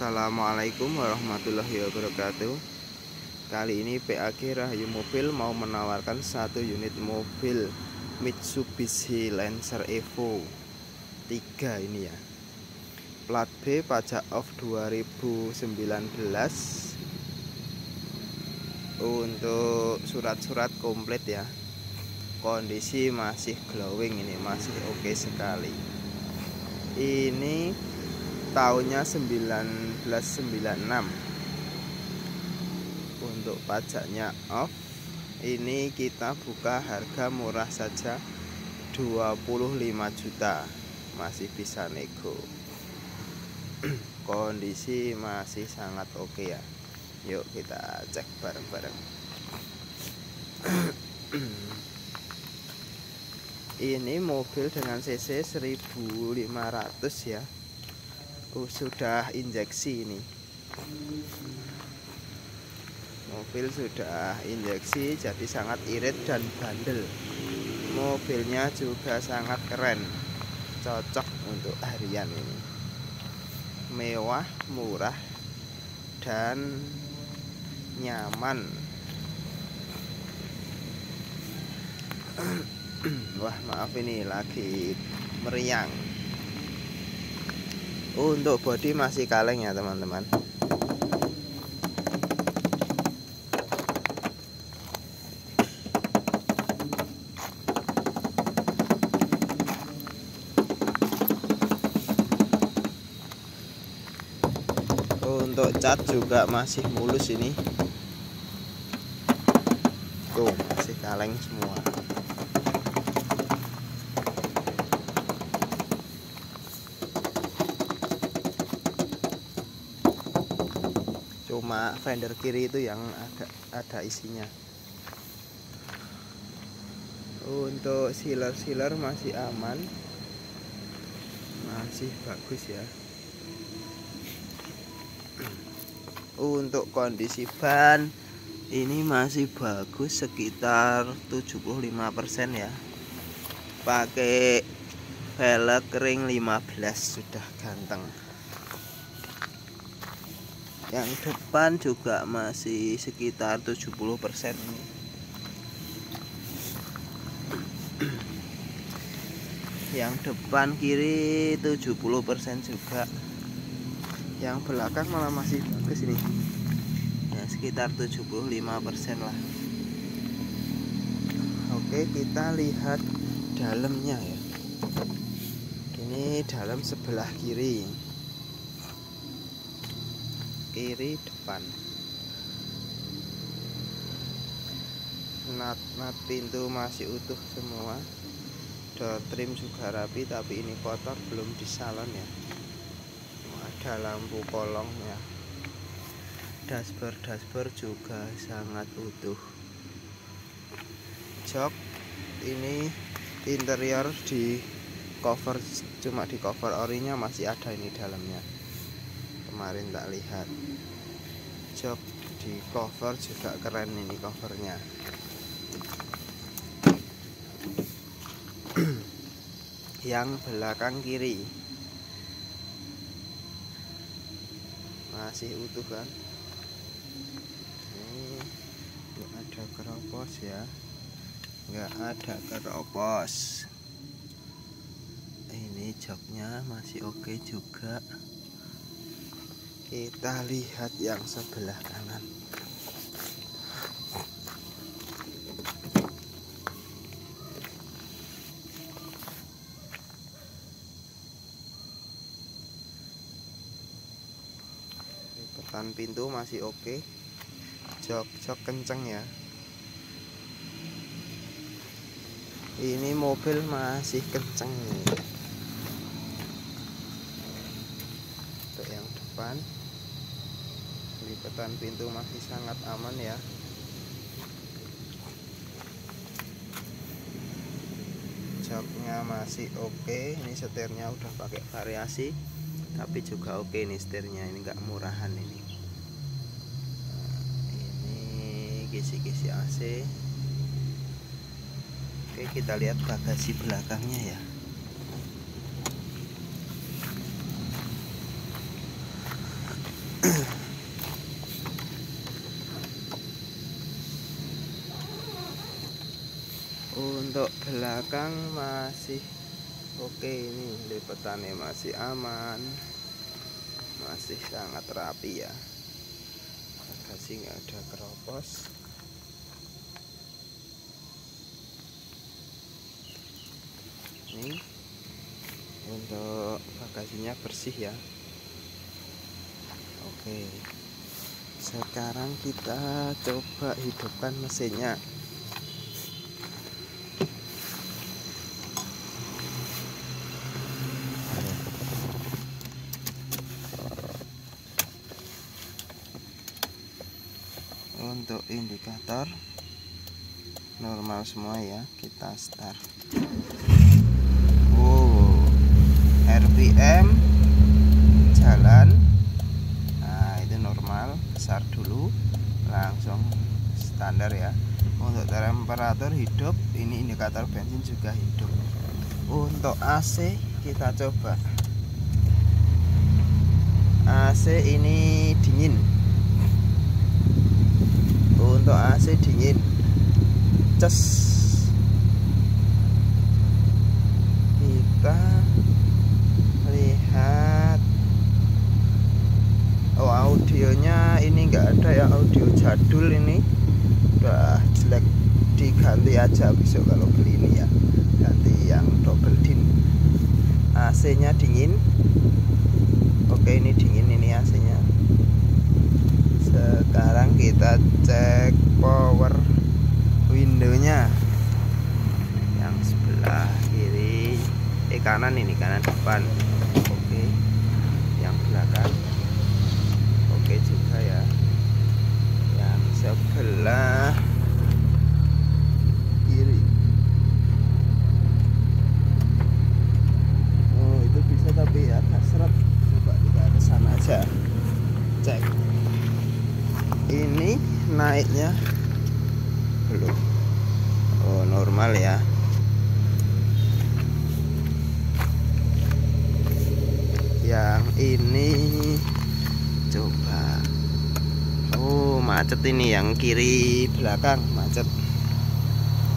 Assalamualaikum warahmatullahi wabarakatuh. Kali ini PAG Rahayu Mobil mau menawarkan satu unit mobil Mitsubishi Lancer Evo 3 ini ya. Plat B pajak off 2019 Untuk surat-surat komplit ya. Kondisi masih glowing ini masih oke okay sekali. Ini tahunnya 1996 untuk pajaknya off ini kita buka harga murah saja 25 juta. Masih bisa nego. Kondisi masih sangat oke okay ya. Yuk kita cek bareng-bareng. Ini mobil dengan cc 1500 ya uh, sudah injeksi ini. Mobil sudah injeksi jadi sangat irit dan bandel. Mobilnya juga sangat keren. Cocok untuk harian ini. Mewah murah dan nyaman. Wah maaf ini lagi meriang untuk bodi masih kaleng ya teman-teman. Untuk cat juga masih mulus ini. Tuh masih kaleng semua cuma fender kiri itu yang ada ada isinya. Untuk sealer-sealer masih aman. Masih bagus ya. Untuk kondisi ban ini masih bagus sekitar 75% ya. Pakai velg ring 15 sudah ganteng yang depan juga masih sekitar 70% ini. Yang depan kiri 70% juga. Yang belakang malah masih bagus ini ya sekitar 75% lah. Oke kita lihat dalamnya ya. Ini dalam sebelah kiri kiri depan. Nat-nat pintu masih utuh semua. Door trim juga rapi tapi ini kotor belum di salon ya. Ada lampu kolong ya. Dashboard dashboard juga sangat utuh. Jok ini interior di cover cuma di cover orinya masih ada ini dalamnya kemarin tak lihat. Jok di cover juga keren ini covernya. Yang belakang kiri. Masih utuh kan? Ini nggak ada keropos ya. Nggak ada keropos. Ini joknya masih oke juga kita lihat yang sebelah kanan. Petan pintu masih oke. Jok-jok kenceng ya. Ini mobil masih kenceng untuk yang depan lipetan pintu masih sangat aman ya. Joknya masih oke ini setirnya udah pakai variasi tapi juga oke nih setirnya ini enggak murahan ini. Nah, ini kisi-kisi AC oke kita lihat bagasi belakangnya ya untuk belakang masih oke ini lipatannya masih aman. Masih sangat rapi ya. Bagasi nggak ada keropos. Ini untuk bagasinya bersih ya. Oke. Sekarang kita coba hidupkan mesinnya untuk indikator normal semua ya kita start. Wow. RPM jalan. Nah itu normal. Besar dulu. Langsung standar ya. Untuk temperatur hidup ini indikator bensin juga hidup. Untuk AC kita coba. AC ini dingin untuk AC dingin. Ces. Kita lihat. Oh audionya ini enggak ada ya audio jadul ini. Udah jelek. Diganti aja besok kalau beli ini ya. Ganti yang double din. AC nya dingin. Oke ini dingin ini AC nya sekarang kita cek power windownya. Yang sebelah kiri. Eh kanan ini kanan depan oke yang belakang oke juga ya yang sebelah kiri oh itu bisa tapi agak seret coba kita ke sana aja cek ini naiknya belum oh normal ya yang ini. Coba. Oh macet ini yang kiri belakang macet.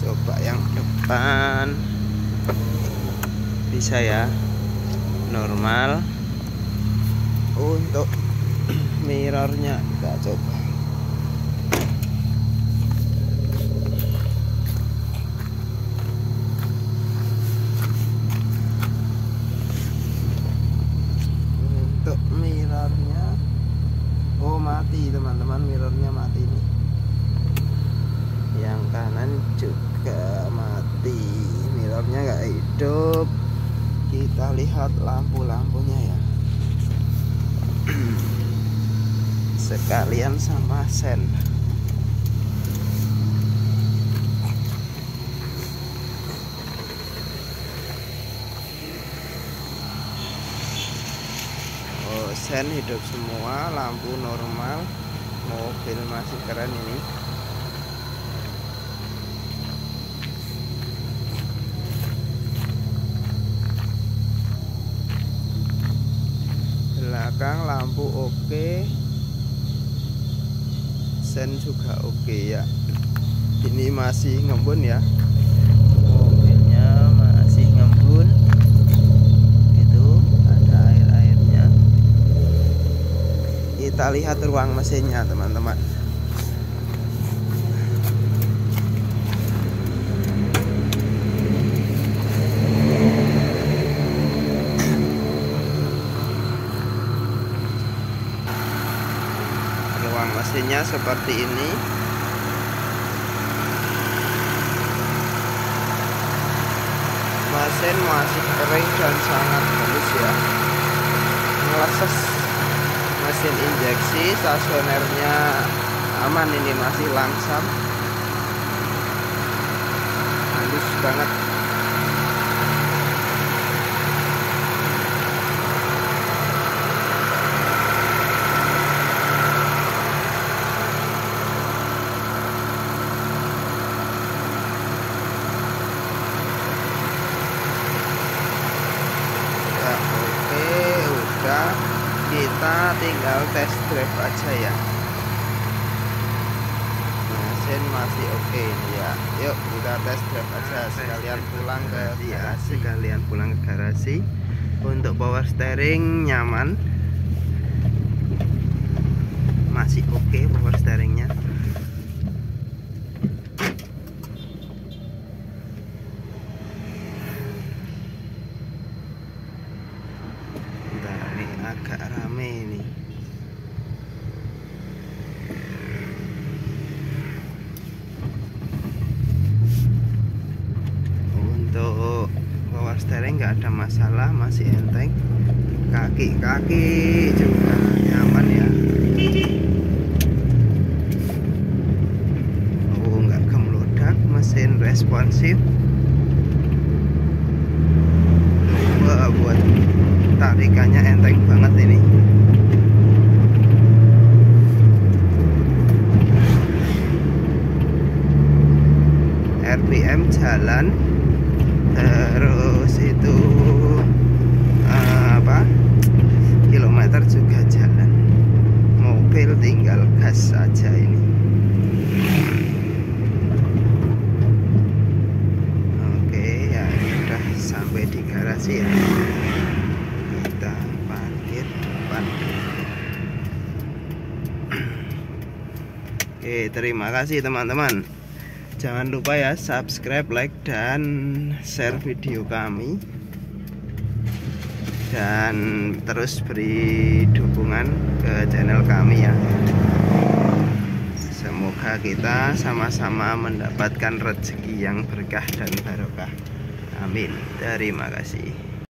Coba yang depan. Bisa ya. Normal. Untuk mirrornya kita coba mati teman-teman mirrornya mati nih yang kanan juga mati mirrornya nggak hidup kita lihat lampu-lampunya ya. Sekalian sama sen. Sen hidup semua lampu normal mobil masih keren ini belakang lampu oke. Sen juga oke ya. Ini masih ngembun ya? Kita lihat ruang mesinnya teman-teman mesinnya seperti ini. Mesin masih kering dan sangat halus ya. Ngeleses mesin injeksi stasionernya aman ini masih langsam. Halus banget kita tinggal test drive aja ya mesin masih oke. Ya yuk kita tes drive aja. Sekalian pulang ke ya sekalian pulang ke garasi. Untuk power steering nyaman. Masih oke power steeringnya ini agak rame ini untuk power steering nggak ada masalah masih enteng. Kaki-kaki juga nyaman ya. Oh nggak kemeludak mesin responsif. Wah, buat tarikannya enteng banget ini. RPM jalan terus itu uh, apa kilometer juga jalan. Mobil tinggal gas saja ini. Oke ya ini udah sampai di garasi ya. Kita parkir depan. Oke terima kasih teman-teman jangan lupa ya subscribe like dan share video kami. Dan terus beri dukungan ke channel kami ya. Semoga kita sama-sama mendapatkan rezeki yang berkah dan barokah. Amin. Terima kasih